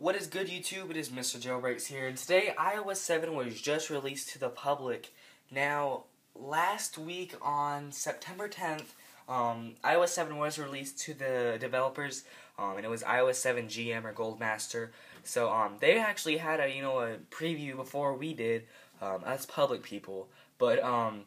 What is good YouTube? It is Mr. Jailbreakz here. And today iOS 7 was just released to the public. Now, last week on September 10th, um, iOS 7 was released to the developers, um, and it was iOS 7 GM or Goldmaster. So um, they actually had a you know a preview before we did, um, as public people. But um,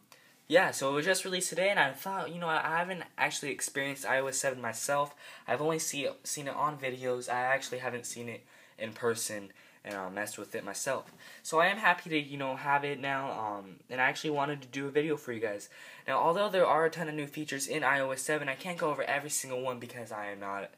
yeah, so it was just released today, and I thought, you know, I haven't actually experienced iOS 7 myself. I've only see, seen it on videos. I actually haven't seen it in person and uh, messed with it myself. So I am happy to, you know, have it now, um, and I actually wanted to do a video for you guys. Now, although there are a ton of new features in iOS 7, I can't go over every single one because I am not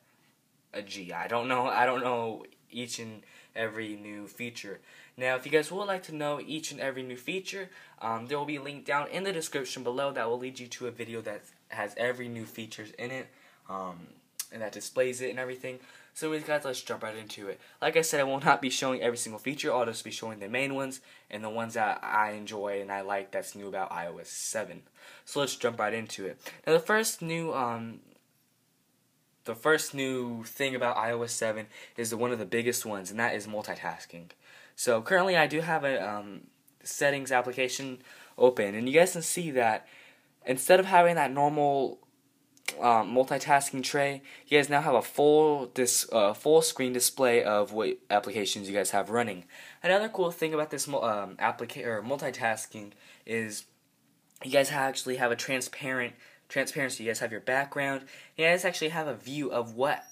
a G. I don't know, I don't know each and every new feature. Now, if you guys would like to know each and every new feature, um, there will be a link down in the description below that will lead you to a video that has every new features in it, um, and that displays it and everything. So anyways guys, let's jump right into it. Like I said, I will not be showing every single feature, I'll just be showing the main ones, and the ones that I enjoy and I like that's new about iOS 7. So let's jump right into it. Now the first new, um, the first new thing about iOS 7 is the, one of the biggest ones, and that is multitasking. So currently I do have a um, settings application open, and you guys can see that instead of having that normal um, multitasking tray, you guys now have a full dis uh, full screen display of what applications you guys have running. Another cool thing about this um, or multitasking is you guys actually have a transparent transparency. You guys have your background. You guys actually have a view of what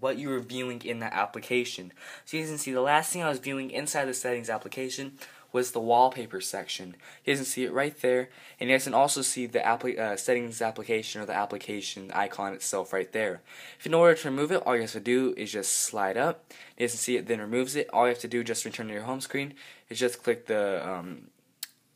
what you were viewing in that application. So you can see the last thing I was viewing inside the settings application was the wallpaper section. You guys can see it right there, and you guys can also see the uh, settings application or the application icon itself right there. If in order to remove it, all you have to do is just slide up. You guys can see it then removes it. All you have to do just return to your home screen is just click the um,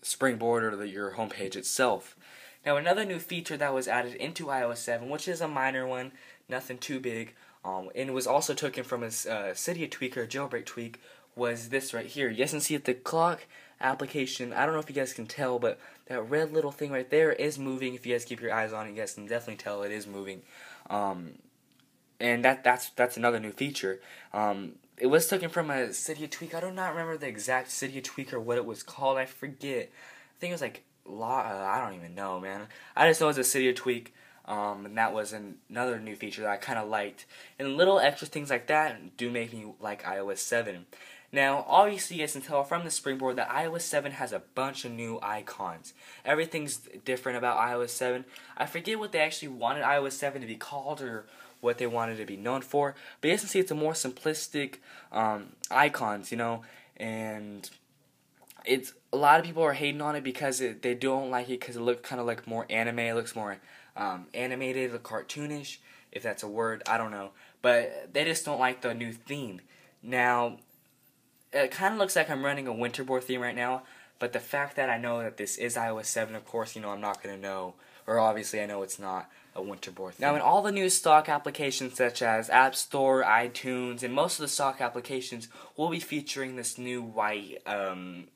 springboard or the, your home page itself. Now another new feature that was added into iOS 7, which is a minor one, nothing too big, um, and it was also taken from a uh, Cydia tweak or jailbreak tweak, was this right here. You guys can see that the clock application, I don't know if you guys can tell, but that red little thing right there is moving. If you guys keep your eyes on it, you guys can definitely tell it is moving. Um, and that that's that's another new feature. Um, it was taken from a Cydia tweak. I do not remember the exact Cydia tweak or what it was called. I forget. I think it was like law. Uh, I don't even know, man. I just know it was a Cydia tweak. Um, and that was an, another new feature that I kind of liked. And little extra things like that do make me like iOS 7. Now, obviously, you guys can tell from the springboard that iOS 7 has a bunch of new icons. Everything's different about iOS 7. I forget what they actually wanted iOS 7 to be called or what they wanted to be known for, but you guys can see it's a more simplistic um, icons, you know, and it's a lot of people are hating on it because it, they don't like it because it looks kind of like more anime. It looks more um, animated, cartoonish, if that's a word. I don't know, but they just don't like the new theme. Now, it kind of looks like I'm running a Winterboard theme right now, but the fact that I know that this is iOS 7, of course, you know, I'm not going to know, or obviously I know it's not a Winterboard theme. Now, in all the new stock applications such as App Store, iTunes, and most of the stock applications will be featuring this new white um,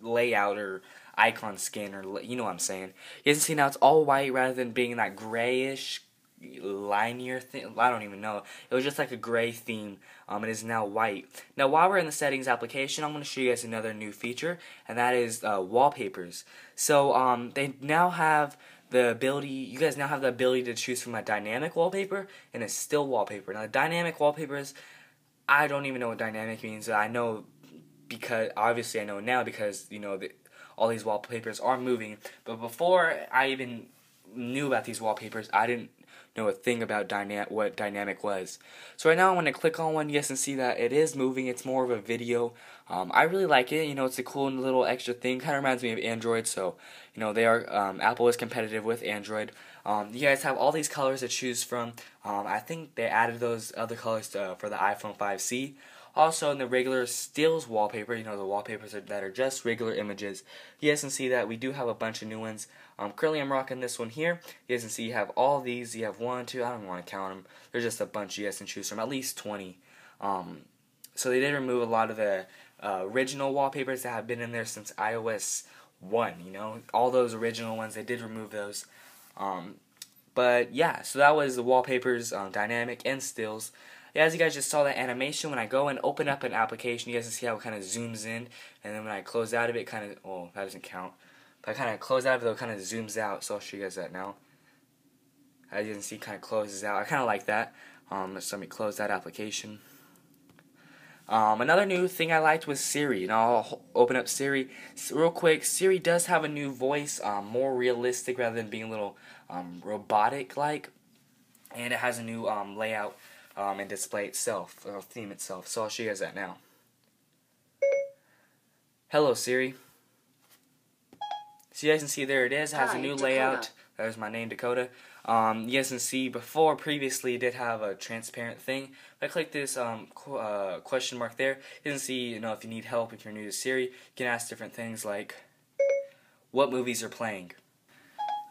layout or icon skin, or you know what I'm saying. You can see now it's all white rather than being that grayish linear thing. I don't even know. It was just like a gray theme. Um, it is now white. Now, while we're in the settings application, I'm going to show you guys another new feature, and that is uh, wallpapers. So, um, they now have the ability, you guys now have the ability to choose from a dynamic wallpaper and a still wallpaper. Now, dynamic wallpapers, I don't even know what dynamic means. I know because, obviously I know now because, you know, the, all these wallpapers are moving. But before I even knew about these wallpapers, I didn't know a thing about dyna what dynamic was. So right now I'm going to click on one, guys can see that it is moving, it's more of a video. Um, I really like it, you know, it's a cool little extra thing, kind of reminds me of Android, so, you know, they are, um, Apple is competitive with Android. Um, you guys have all these colors to choose from. Um, I think they added those other colors to, uh, for the iPhone 5C. Also, in the regular stills wallpaper, you know, the wallpapers are, that are just regular images, you guys can see that we do have a bunch of new ones. Um, currently, I'm rocking this one here. You guys can see you have all these. You have one, two, I don't want to count them. There's just a bunch you guys can choose from, at least 20. Um, so they did remove a lot of the uh, original wallpapers that have been in there since iOS 1, you know, all those original ones, they did remove those. Um, but yeah, so that was the wallpapers, um, dynamic and stills. Yeah, as you guys just saw that animation, when I go and open up an application, you guys can see how it kind of zooms in, and then when I close out of it, kind of, oh, that doesn't count. But I kind of close out of it, it kind of zooms out, so I'll show you guys that now. As you can see, kind of closes out. I kind of like that. Um, let's let me close that application. Um, another new thing I liked was Siri, and I'll open up Siri real quick. Siri does have a new voice, um, more realistic rather than being a little um, robotic-like, and it has a new um, layout um, and display itself, or theme itself. So I'll show you guys that now. Hello, Siri. So you guys can see there it is. It has Hi, a new Dakota. layout. There's my name, Dakota. Um, you guys can see before previously it did have a transparent thing. If I click this um, qu uh, question mark there, you can see you know if you need help if you're new to Siri, you can ask different things like what movies are playing.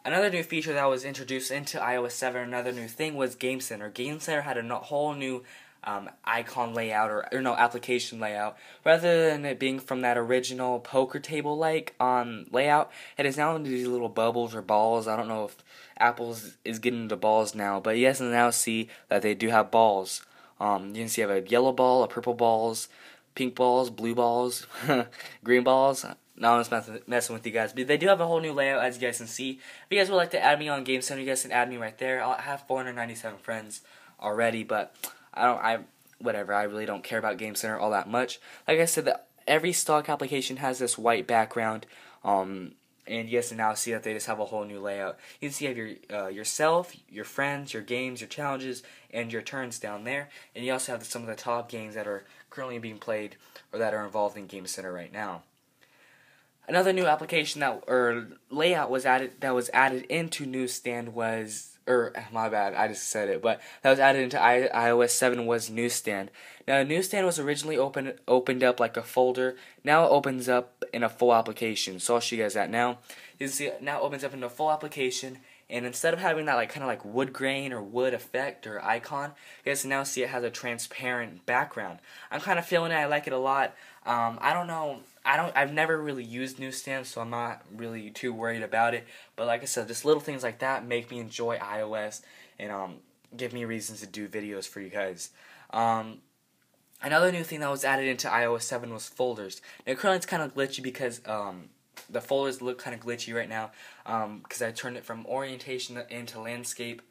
Another new feature that was introduced into iOS 7, another new thing was Game Center. Game Center had a whole new um, icon layout or, or no application layout. Rather than it being from that original poker table like um, layout, it is now into these little bubbles or balls. I don't know if Apple's is getting into balls now, but you guys now see that they do have balls. Um, you can see you have a yellow ball, a purple balls, pink balls, blue balls, green balls. No, I'm just messing with you guys. But they do have a whole new layout, as you guys can see. If you guys would like to add me on Game Center, you guys can add me right there. I have 497 friends already, but I don't. I whatever. I really don't care about Game Center all that much. Like I said, the, every stock application has this white background. Um, and yes, and now see that they just have a whole new layout. You can see you have your uh, yourself, your friends, your games, your challenges, and your turns down there. And you also have some of the top games that are currently being played or that are involved in Game Center right now. Another new application that or layout was added that was added into Newsstand was or my bad, I just said it, but that was added into I, iOS 7 was Newsstand. Now, Newsstand was originally open, opened up like a folder. Now it opens up in a full application. So I'll show you guys that now. You see, it now opens up in a full application, and instead of having that like kind of like wood grain or wood effect or icon, you guys now see it has a transparent background. I'm kind of feeling it. I like it a lot. Um, I don't know. I don't. I've never really used Newsstand, so I'm not really too worried about it. But like I said, just little things like that make me enjoy iOS and um, give me reasons to do videos for you guys. Um, another new thing that was added into iOS 7 was folders. Now currently it's kind of glitchy because um, the folders look kind of glitchy right now because um, I turned it from orientation into landscape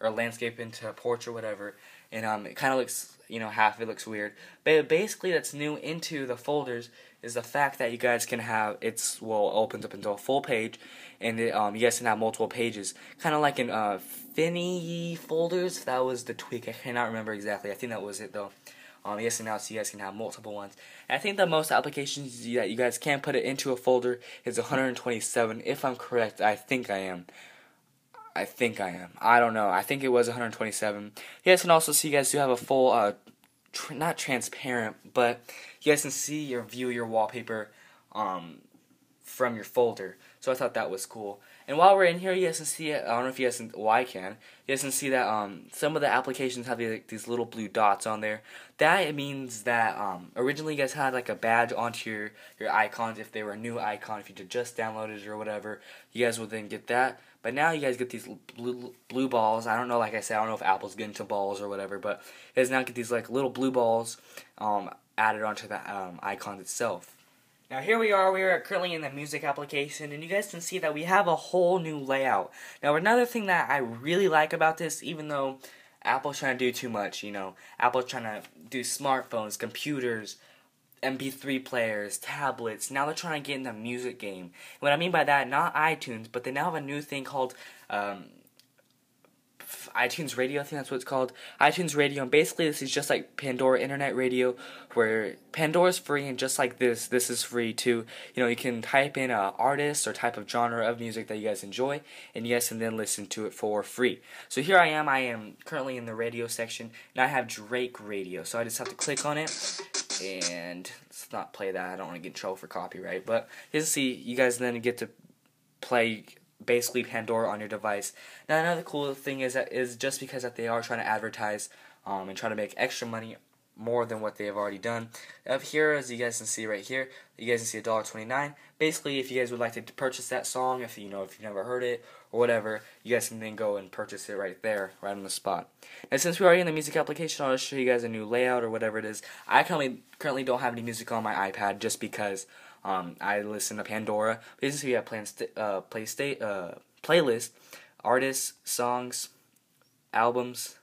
or landscape into portrait, or whatever, and um, it kind of looks, you know, half it looks weird. But basically, that's new into the folders is the fact that you guys can have it's well opens up into a full page, and it, um, you guys can have multiple pages, kind of like in uh, Finny folders. That was the tweak. I cannot remember exactly. I think that was it though. Um, yes, and now so you guys can have multiple ones. And I think the most applications that you guys can put it into a folder is 127. If I'm correct, I think I am. I think I am. I don't know. I think it was 127. You guys can also see you guys do have a full, uh, tr not transparent, but you guys can see your view your wallpaper um, from your folder. So I thought that was cool. And while we're in here, you guys can see. I don't know if you guys can, well, I can. You guys can see that um, some of the applications have these, these little blue dots on there. That it means that um, originally you guys had like a badge onto your, your icons. If they were a new icon, if you just downloaded it or whatever, you guys would then get that. But now you guys get these blue blue balls. I don't know, like I said, I don't know if Apple's getting to balls or whatever, but you guys now get these like little blue balls um, added onto the um, icon itself. Now here we are, we are currently in the music application, and you guys can see that we have a whole new layout. Now another thing that I really like about this, even though Apple's trying to do too much, you know, Apple's trying to do smartphones, computers, MP3 players, tablets, now they're trying to get in the music game. what I mean by that, not iTunes, but they now have a new thing called um, iTunes Radio, I think that's what it's called. iTunes Radio, and basically this is just like Pandora Internet Radio, where Pandora's free, and just like this, this is free too. You know, you can type in a artist or type of genre of music that you guys enjoy, and yes, and then listen to it for free. So here I am, I am currently in the radio section, and I have Drake Radio, so I just have to click on it, and let's not play that, I don't want to get in trouble for copyright, but you see, you guys then get to play basically Pandora on your device. Now another cool thing is that is just because that they are trying to advertise um, and try to make extra money more than what they have already done. Up here, as you guys can see right here, you guys can see $1.29. Basically, if you guys would like to purchase that song, if you know if you've never heard it or whatever, you guys can then go and purchase it right there, right on the spot. And since we're already in the music application, I'll just show you guys a new layout or whatever it is. I currently currently don't have any music on my iPad just because um, I listen to Pandora. Basically, we have plan uh, play state uh, playlist, artists, songs, albums.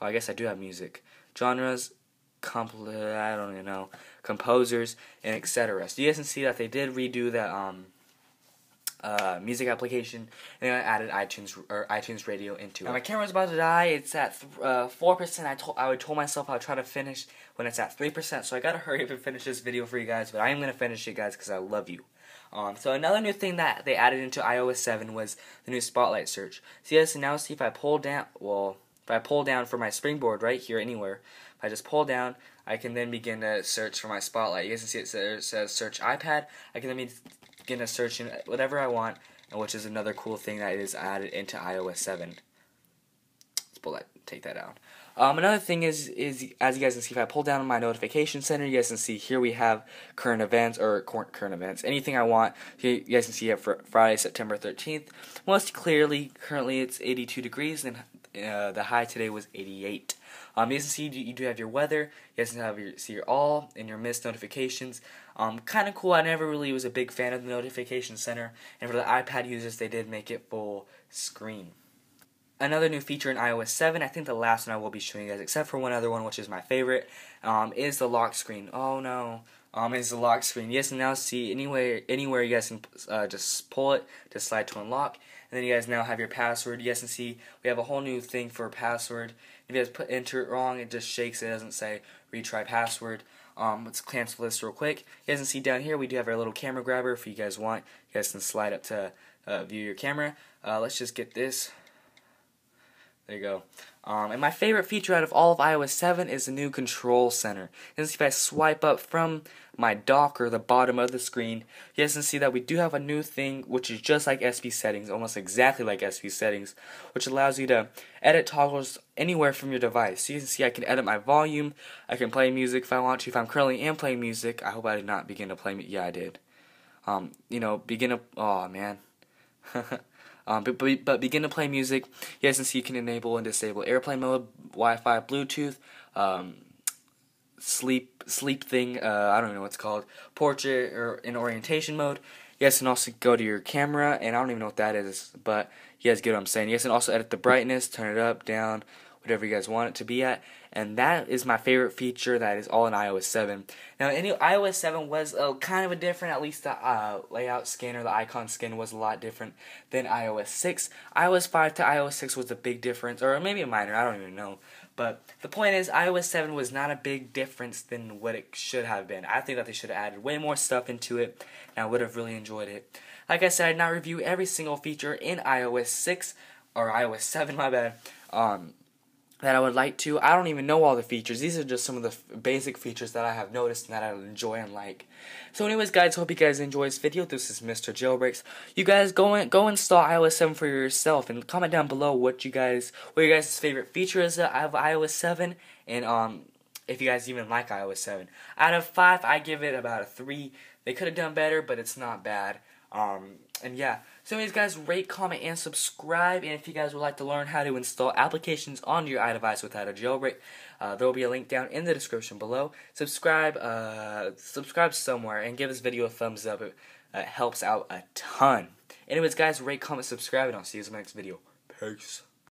Well, I guess I do have music, genres, compl- I don't even know, composers, and etc. So you guys can see that they did redo that um, uh, music application, and I added iTunes or iTunes Radio into now it. my camera's about to die. It's at uh, four percent. I told I would told myself I would try to finish when it's at three percent. So I gotta hurry up and finish this video for you guys. But I am gonna finish it, guys, because I love you. Um, so another new thing that they added into iOS 7 was the new Spotlight search. So can now see if I pull down, well, if I pull down for my springboard right here anywhere, if I just pull down, I can then begin to search for my spotlight. You guys can see it says, says search iPad. I can then to search in whatever I want, which is another cool thing that is added into iOS 7. Let's pull that, take that out. Um, another thing is, is as you guys can see, if I pull down my notification center, you guys can see here we have current events or current events, anything I want. You guys can see it for Friday, September 13th. Most clearly, currently it's 82 degrees, and uh, the high today was 88. Um, you can see you do have your weather. You can have your see your all and your missed notifications. Um, kind of cool. I never really was a big fan of the notification center, and for the iPad users, they did make it full screen. Another new feature in iOS 7, I think the last one I will be showing you guys, except for one other one, which is my favorite, um, is the lock screen. Oh no, um, is the lock screen. Yes, and now see anywhere anywhere you guys can uh, just pull it to slide to unlock, and then you guys now have your password. Yes, and see we have a whole new thing for password. If you guys put enter it wrong, it just shakes. It doesn't say retry password. Um, let's cancel this real quick. You guys can see down here we do have our little camera grabber. If you guys want, you guys can slide up to uh, view your camera. Uh, let's just get this. There you go. Um, and my favorite feature out of all of iOS 7 is the new control center. And if I swipe up from my dock or the bottom of the screen, you guys can see that we do have a new thing which is just like SBSettings, almost exactly like SBSettings, which allows you to edit toggles anywhere from your device. So you can see I can edit my volume, I can play music if I want to. If I'm currently am playing music, I hope I did not begin to play. Yeah, I did. Um, you know, begin to. Oh man. Um, but, but, but, begin to play music. Guys can see you can enable and disable airplane mode, Wi-Fi, Bluetooth, um, sleep sleep thing. Uh, I don't know what's called. Portrait or in orientation mode. Guys can also go to your camera, and I don't even know what that is, but you guys get what I'm saying. Yes, and also edit the brightness, turn it up, down, whatever you guys want it to be at. And that is my favorite feature that is all in iOS 7. Now, any iOS 7 was uh, kind of a different, at least the uh, layout skin or the icon skin was a lot different than iOS 6. iOS 5 to iOS 6 was a big difference, or maybe a minor, I don't even know. But the point is, iOS 7 was not a big difference than what it should have been. I think that they should have added way more stuff into it, and I would have really enjoyed it. Like I said, I did not review every single feature in iOS 6, or iOS 7, my bad. Um, that I would like to. I don't even know all the features. These are just some of the basic features that I have noticed and that I enjoy and like. So anyways, guys, hope you guys enjoy this video. This is Mr. Jailbreakz. You guys go and go install iOS 7 for yourself and comment down below what you guys, what your guys' favorite feature is of iOS 7 and um if you guys even like iOS 7. Out of 5, I give it about a 3. They could have done better, but it's not bad. Um, and yeah. So anyways, guys, rate, comment, and subscribe. And if you guys would like to learn how to install applications on your iDevice without a jailbreak, uh, there will be a link down in the description below. Subscribe, uh, subscribe somewhere, and give this video a thumbs up. It uh, helps out a ton. Anyways, guys, rate, comment, subscribe, and I'll see you in the next video. Peace.